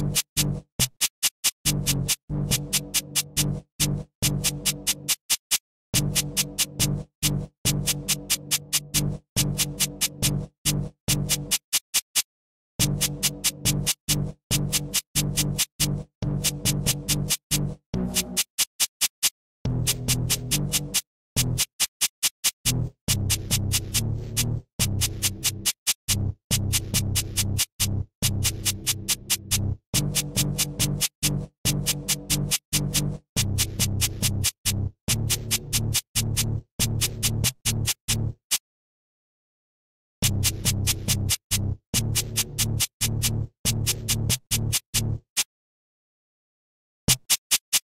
Bye.